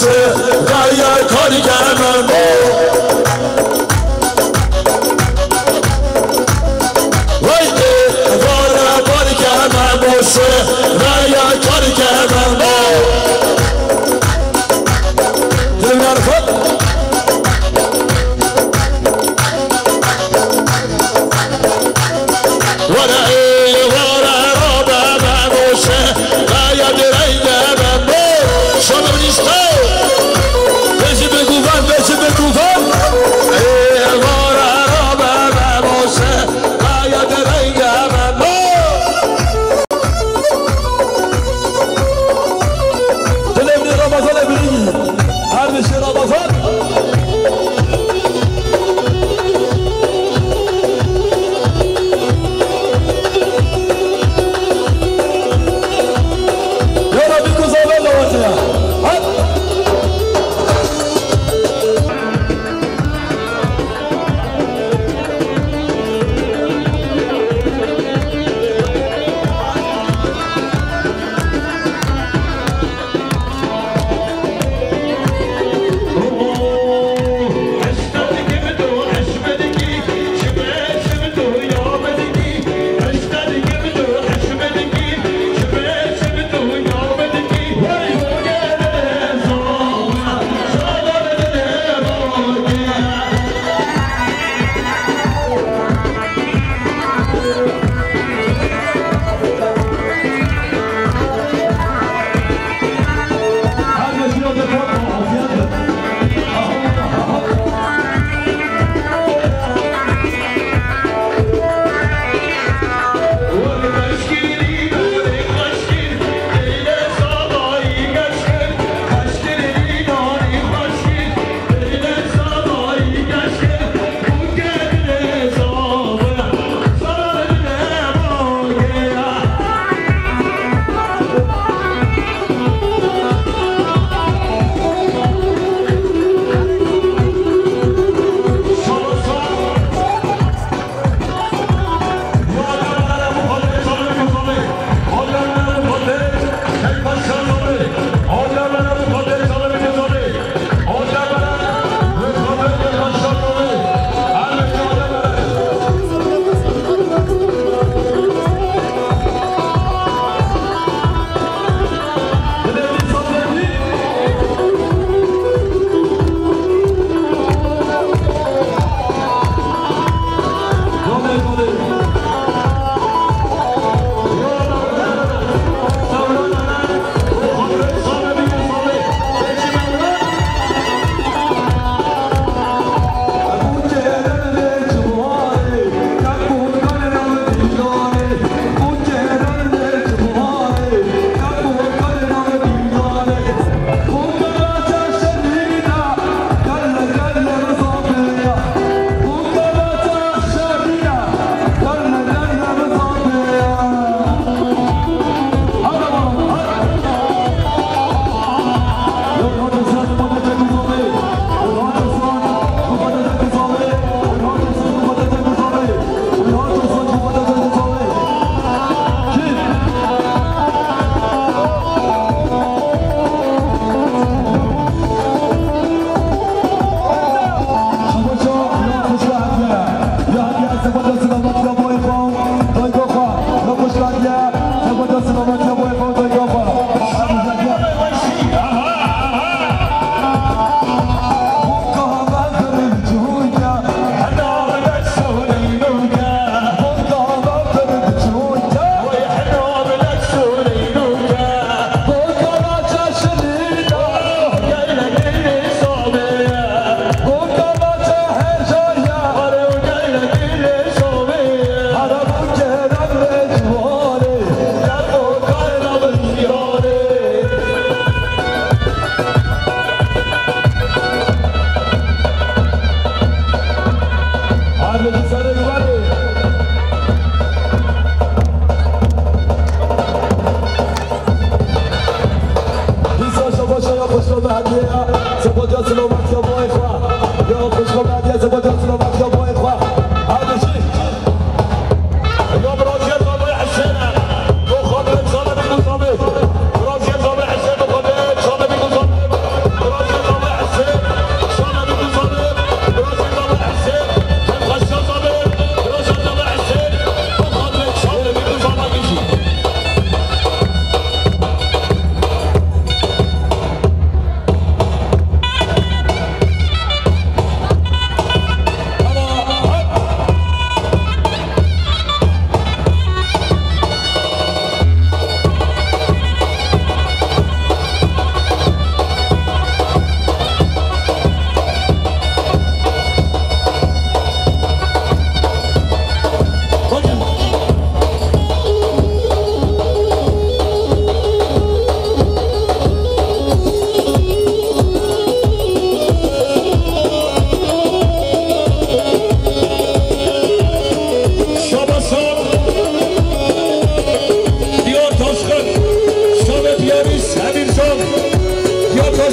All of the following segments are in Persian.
باشه غیر کاری کرد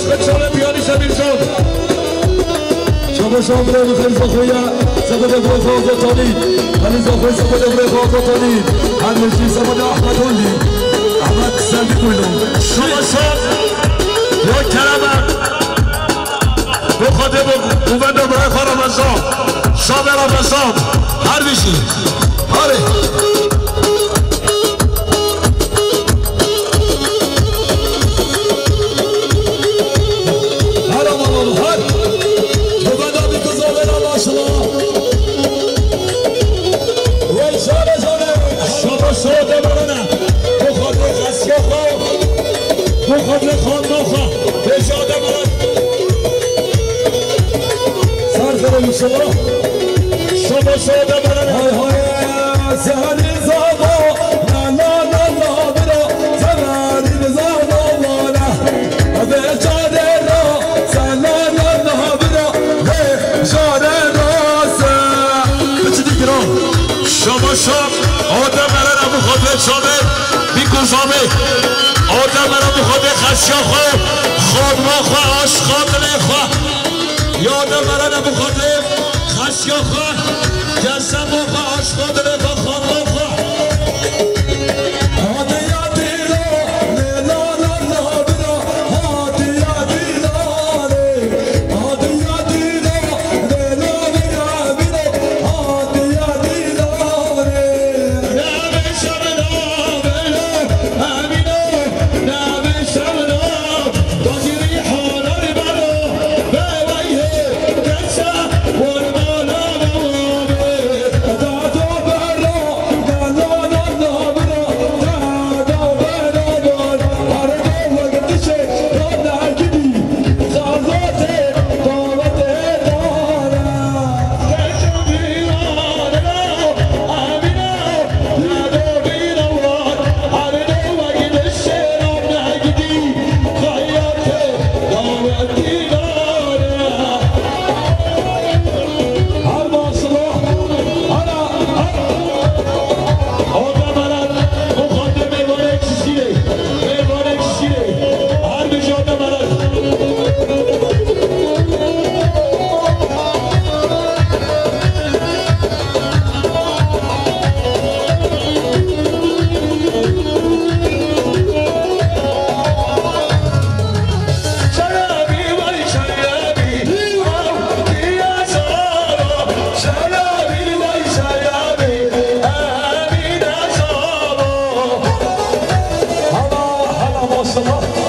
specjalne pianista Wilson. Zapraszam do Rufem Zachuja, zawodę Włofa Ogotoni, Ali Zachuj, zawodę Włofa Ogotoni, Anmyci, zawodę Ahmadulli, Ahmad Sandikullu. Zapraszam, یا کرمم به خاطر بگو و به برای خارم از شام شام رمزان هر بیشی آره قبل خان نوخا بجاد من سر فرمشما شما شاده برن های های سهر زاد بادشاه خو خورما خو آشخاق یادم برن ابو خاطر خشیا خو 走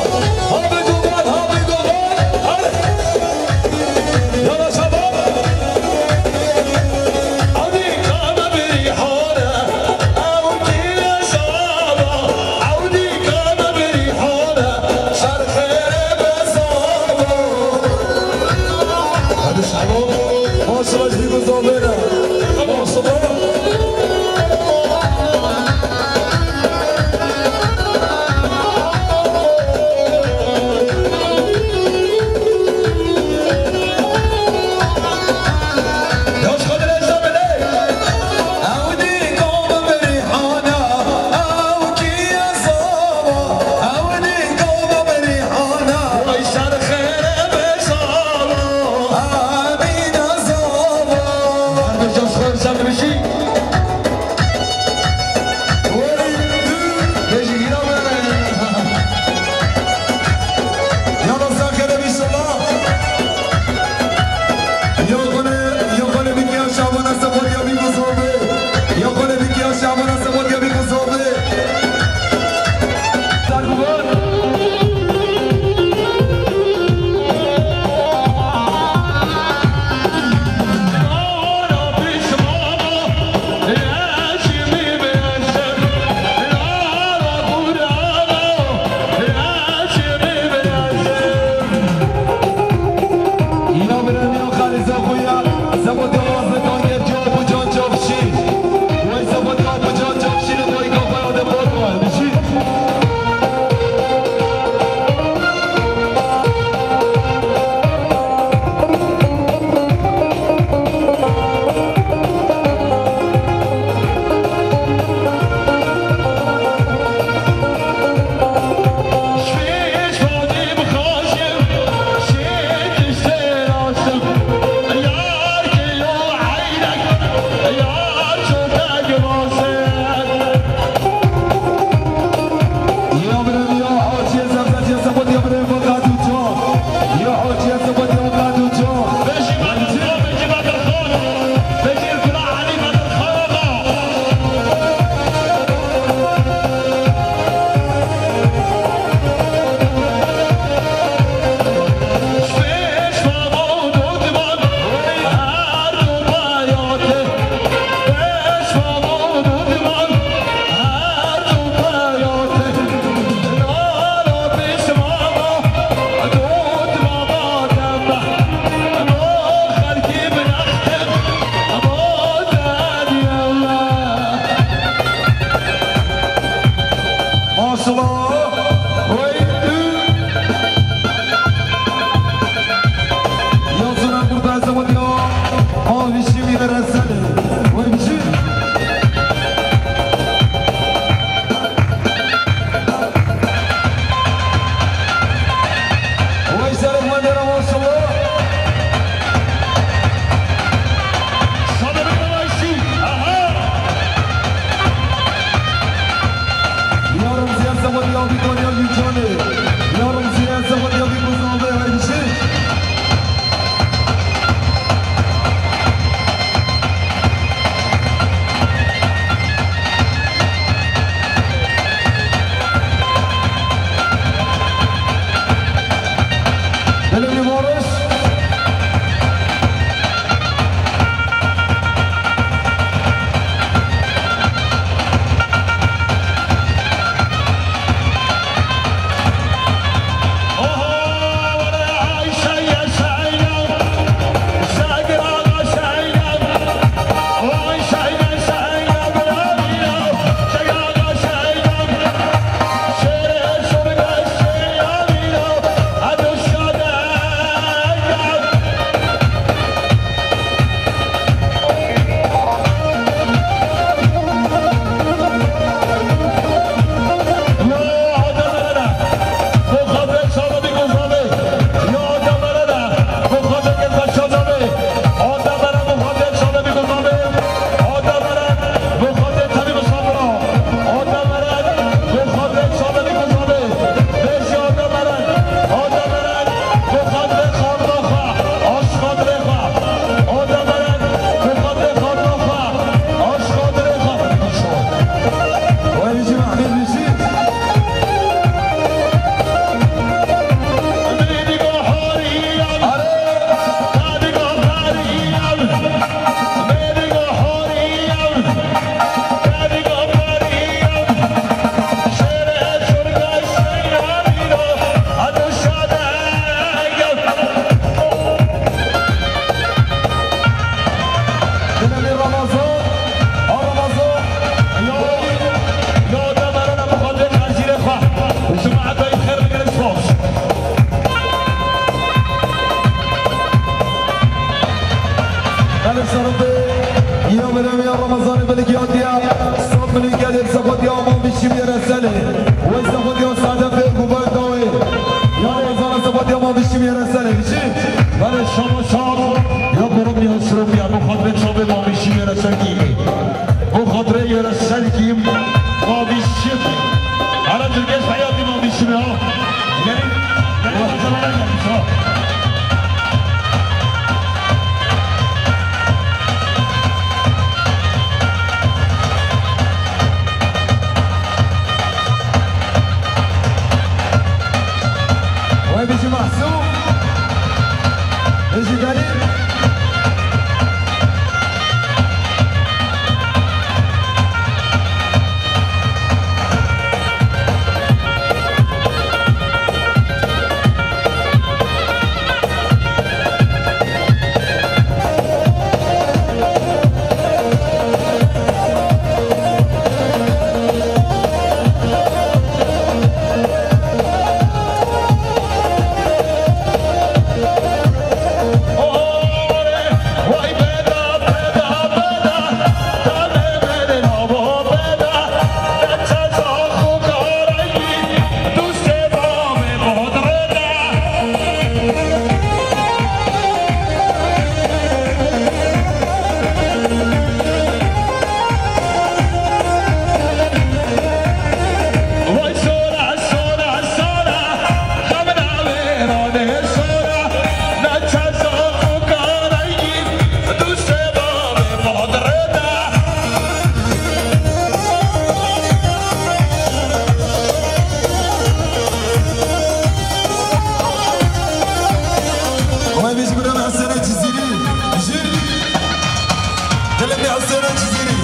Hele bir hazırlığa çizelim.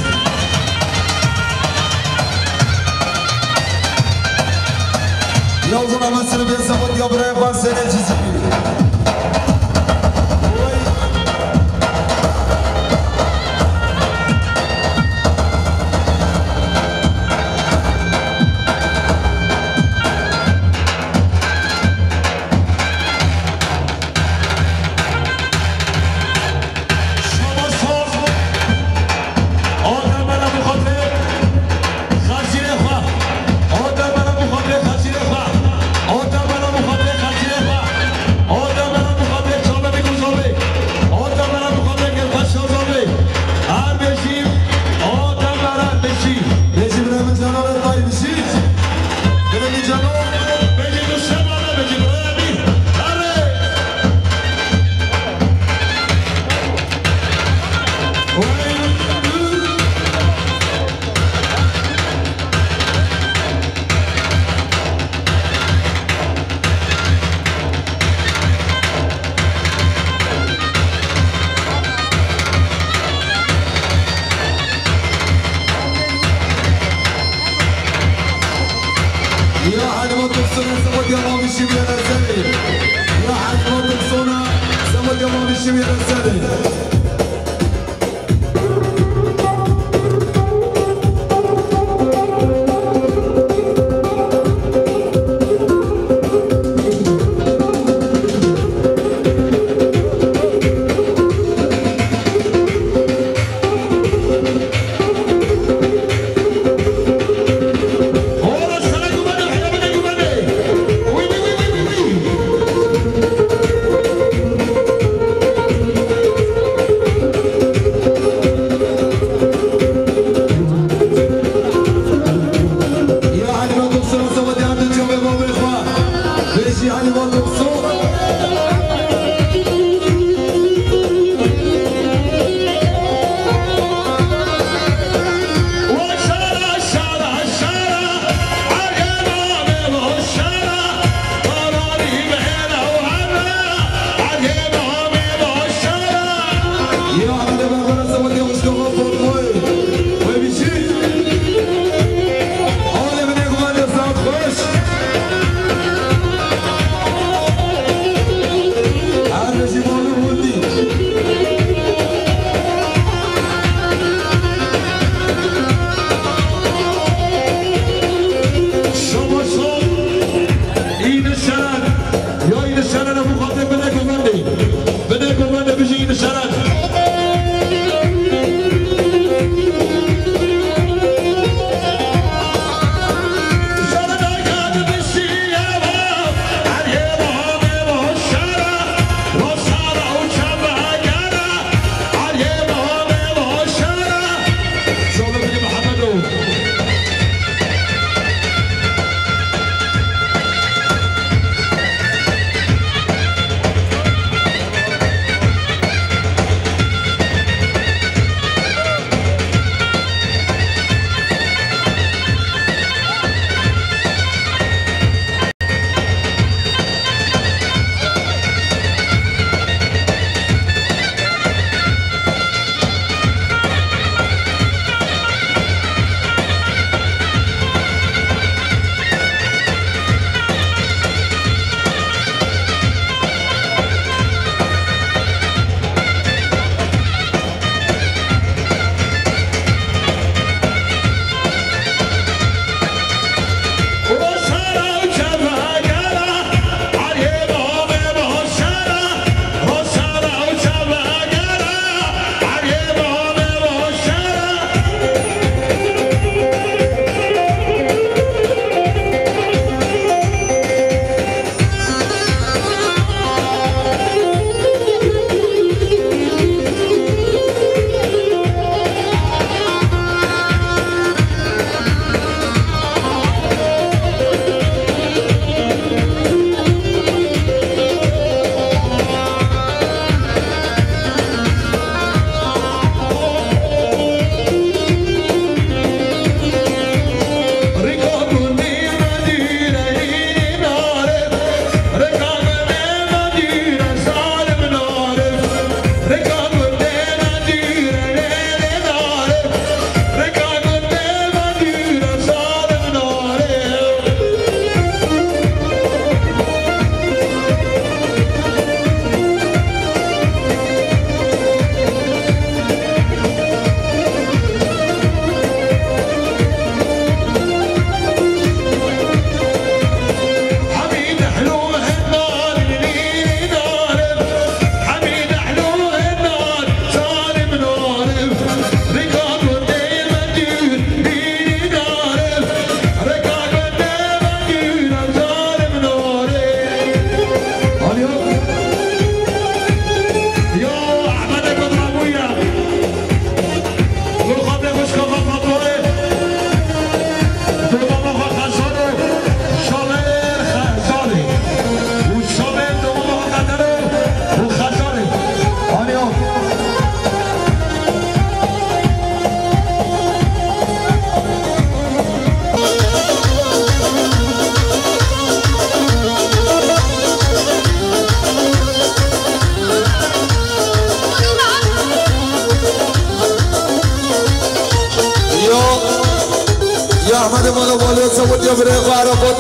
Yavrum anasını ben sabah yabraya bahsedeceğiz.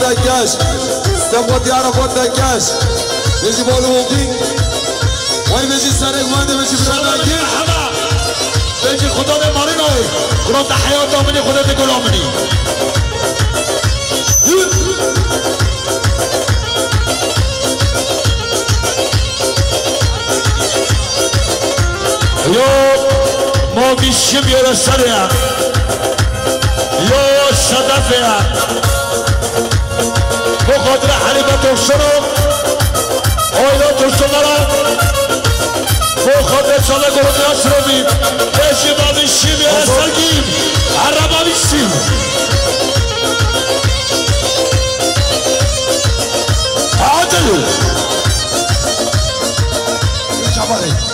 دكاش سبوت يعرف دكاش نجي بولو وقي وين بيجي سرق وين بيجي برداكي بيجي خدا مارينوي خدا حياة دامني خدا غلامني یا ماگیشی بیاره سریم. یا صدفیم bu kadra halime dursunum. Oyla dursunlara. Bu kadra sana korunuyor sürübim. Eşim adı şimdi esergiyim. Araba bitsin. Adil. Çabalayın.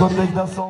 quando eles dançam